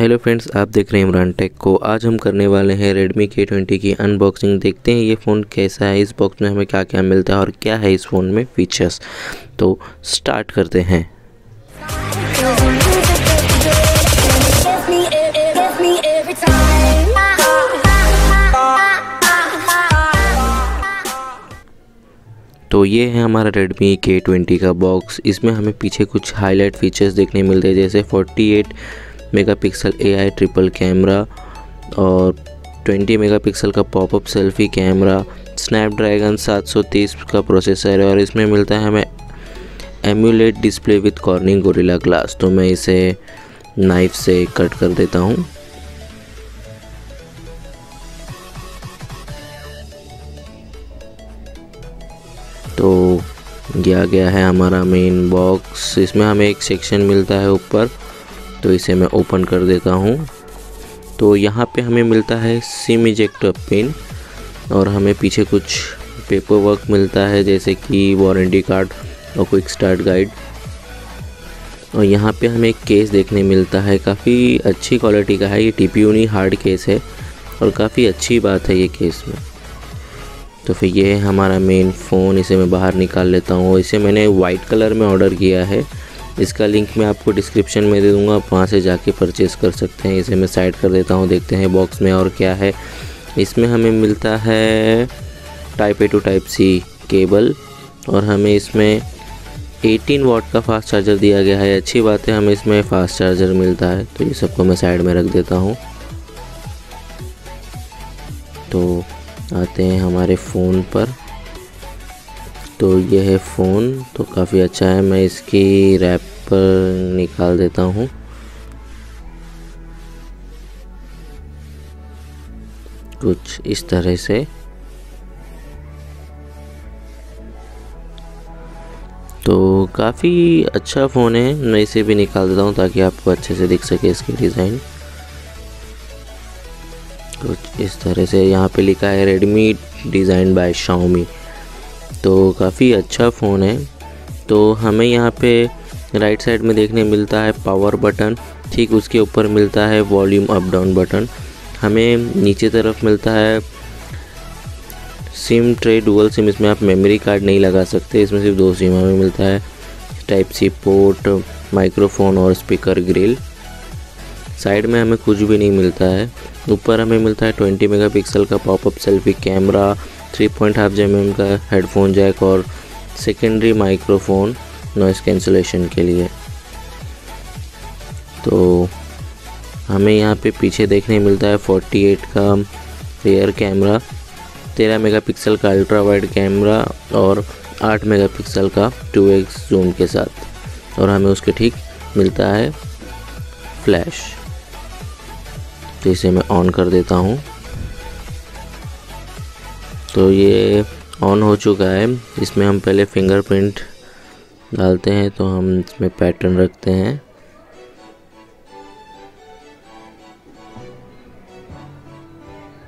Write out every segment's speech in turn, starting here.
Hello friends, आप देख रहे हैं इमरान टेक को। आज हम करने वाले हैं रेडमी के ट्वेंटी की अनबॉक्सिंग देखते हैं ये फ़ोन कैसा है, इस बॉक्स में हमें क्या क्या मिलता है और क्या है इस फ़ोन में फीचर्स तो स्टार्ट करते हैं। तो ये है हमारा Redmi K20 का बॉक्स इसमें हमें पीछे कुछ हाईलाइट फीचर्स देखने मिलते हैं, जैसे 48 मेगापिक्सल एआई ट्रिपल कैमरा और 20 मेगापिक्सल का पॉपअप सेल्फी कैमरा, स्नैपड्रैगन 730 का प्रोसेसर है और इसमें मिलता है हमें AMOLED display with Corning Gorilla glass. तो मैं इसे नाइफ से कट कर देता हूँ। तो यह गया है हमारा मेन बॉक्स इसमें हमें एक सेक्शन मिलता है ऊपर। तो इसे मैं ओपन कर देता हूँ। तो यहाँ पे हमें मिलता है सिम इजेक्टर पिन और हमें पीछे कुछ पेपर वर्क मिलता है, जैसे कि वारंटी कार्ड और क्विक स्टार्ट गाइड और यहाँ पे हमें एक केस देखने मिलता है। काफ़ी अच्छी क्वालिटी का है, ये टी नहीं हार्ड केस है और काफ़ी अच्छी बात है ये केस में। तो फिर ये है हमारा मेन फ़ोन इसे मैं बाहर निकाल लेता हूँ। इसे मैंने वाइट कलर में ऑर्डर किया है। इसका लिंक मैं आपको डिस्क्रिप्शन में दे दूँगा, आप वहाँ से जाके परचेज़ कर सकते हैं। इसे मैं साइड कर देता हूँ, देखते हैं बॉक्स में और क्या है। इसमें हमें मिलता है type A to type C cable और हमें इसमें 18 वॉट का फास्ट चार्जर दिया गया है। अच्छी बात है, हमें इसमें फास्ट चार्जर मिलता है। तो ये सबको मैं साइड में रख देता हूँ। तो आते हैं हमारे फ़ोन पर। तो ये है फ़ोन तो काफ़ी अच्छा है। मैं इसकी रैप पर निकाल देता हूँ। कुछ इस तरह से। तो काफ़ी अच्छा फ़ोन है। मैं इसे भी निकाल देता हूँ ताकि आपको अच्छे से दिख सके इसकी डिज़ाइन। कुछ इस तरह से। यहाँ पे लिखा है रेडमी डिज़ाइन बाय शाओमी तो काफ़ी अच्छा फ़ोन है। तो हमें यहाँ पे राइट साइड में देखने मिलता है पावर बटन, ठीक उसके ऊपर मिलता है वॉल्यूम अप डाउन बटन। हमें नीचे तरफ़ मिलता है सिम ट्रे, डुअल सिम, इसमें आप मेमोरी कार्ड नहीं लगा सकते, इसमें सिर्फ़ दो सिम हमें मिलता है। टाइप सी पोर्ट, माइक्रोफोन और स्पीकर ग्रिल। साइड में हमें कुछ भी नहीं मिलता है। ऊपर हमें मिलता है 20 मेगापिक्सल का popup selfie camera three point half M का हेडफोन जैक और सेकेंडरी माइक्रोफोन नॉइस कैंसलेशन के लिए। तो हमें यहाँ पे पीछे देखने मिलता है 48 का रियर कैमरा 13 मेगापिक्सल का अल्ट्रा वाइड कैमरा और 8 मेगापिक्सल का 2x जूम के साथ। और हमें उसके ठीक मिलता है फ्लैश तो इसे मैं ऑन कर देता हूँ। तो ये ऑन हो चुका है। इसमें हम पहले फिंगरप्रिंट डालते हैं तो हम इसमें पैटर्न रखते हैं।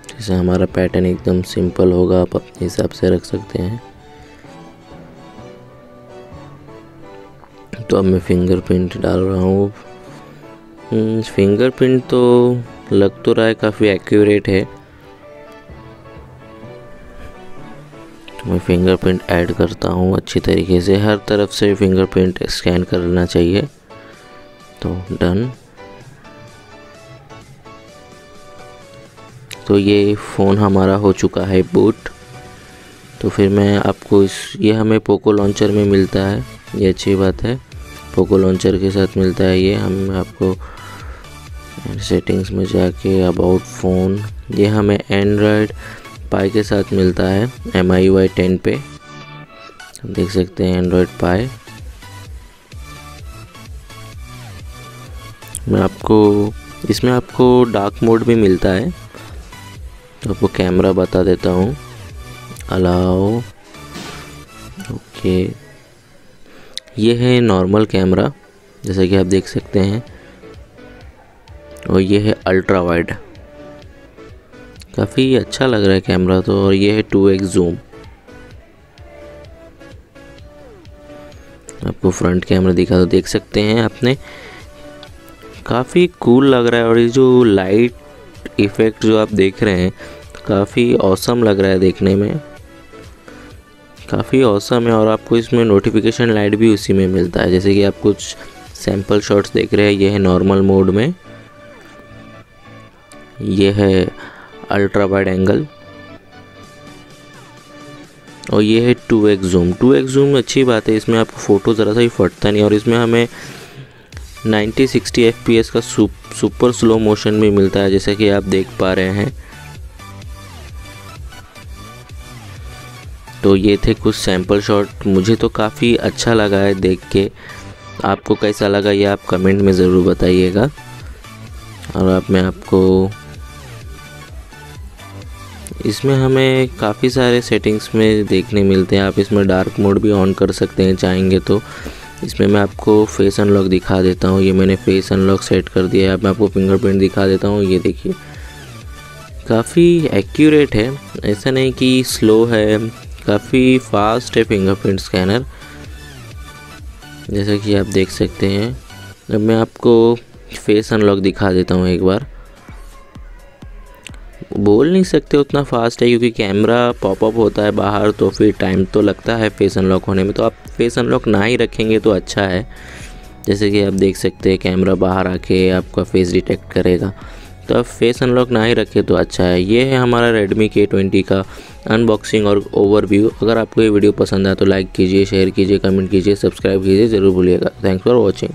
जैसे हमारा पैटर्न एकदम सिंपल होगा, आप अपने हिसाब से रख सकते हैं। तो अब मैं फिंगरप्रिंट डाल रहा हूँ। फिंगरप्रिंट तो लग तो रहा है, काफ़ी एक्यूरेट है। मैं फिंगरप्रिंट ऐड करता हूँ अच्छी तरीके से। हर तरफ़ से फिंगरप्रिंट स्कैन करना चाहिए। तो डन तो ये फ़ोन हमारा हो चुका है बूट तो फिर मैं आपको इस, ये हमें पोको लॉन्चर में मिलता है। ये अच्छी बात है। पोको लॉन्चर के साथ मिलता है ये। हम आपको सेटिंग्स में जाके अबाउट फ़ोन ये हमें एंड्रॉयड पाई के साथ मिलता है एम आई वाई टेन पे। देख सकते हैं एंड्रॉयड पाई मैं आपको, इसमें आपको डार्क मोड भी मिलता है। तो आपको कैमरा बता देता हूँ। अलाउ ओके ये है नॉर्मल कैमरा जैसा कि आप देख सकते हैं। और ये है अल्ट्रा वाइड काफ़ी अच्छा लग रहा है कैमरा तो और ये है टू एक्स जूम। आपको फ्रंट कैमरा दिखा तो देख सकते हैं आपने। काफ़ी कूल लग रहा है, और ये जो लाइट इफ़ेक्ट जो आप देख रहे हैं, काफ़ी औसम लग रहा है देखने में। काफ़ी औसम है, और आपको इसमें नोटिफिकेशन लाइट भी उसी में मिलता है, जैसे कि आप कुछ सैंपल शॉट्स देख रहे हैं, ये है नॉर्मल मोड में। ये है अल्ट्रा वाइड एंगल और ये है two X zoom two X zoom अच्छी बात है, इसमें आपको फ़ोटो ज़रा सा ही फटता नहीं और इसमें हमें 90 60 एफ़ का सुपर स्लो मोशन भी मिलता है, जैसे कि आप देख पा रहे हैं। तो ये थे कुछ सैंपल शॉट मुझे तो काफ़ी अच्छा लगा है देख के। आपको कैसा लगा ये आप कमेंट में ज़रूर बताइएगा। और आप मैं आपको इसमें हमें काफ़ी सारे सेटिंग्स में देखने मिलते हैं। आप इसमें डार्क मोड भी ऑन कर सकते हैं, चाहेंगे तो। इसमें मैं आपको फेस अनलॉक दिखा देता हूँ। ये मैंने फेस अनलॉक सेट कर दिया है। अब मैं आपको फिंगरप्रिंट दिखा देता हूँ। ये देखिए। काफ़ी एक्यूरेट है। ऐसा नहीं कि स्लो है। काफ़ी फास्ट है फिंगरप्रिंट स्कैनर जैसा कि आप देख सकते हैं। अब मैं आपको फेस अनलॉक दिखा देता हूँ एक बार। बोल नहीं सकते उतना फास्ट है, क्योंकि कैमरा पॉपअप होता है बाहर तो फिर टाइम तो लगता है फेस अनलॉक होने में। तो आप फेस अनलॉक ना ही रखेंगे तो अच्छा है। जैसे कि आप देख सकते हैं कैमरा बाहर आके आपका फेस डिटेक्ट करेगा। तो आप फेस अनलॉक ना ही रखें तो अच्छा है। ये है हमारा रेडमी के ट्वेंटी का अनबॉक्सिंग और ओवरव्यू अगर आपको ये वीडियो पसंद आए तो लाइक कीजिए शेयर कीजिए कमेंट कीजिए सब्सक्राइब कीजिए, ज़रूर भूलिएगा। Thanks for watching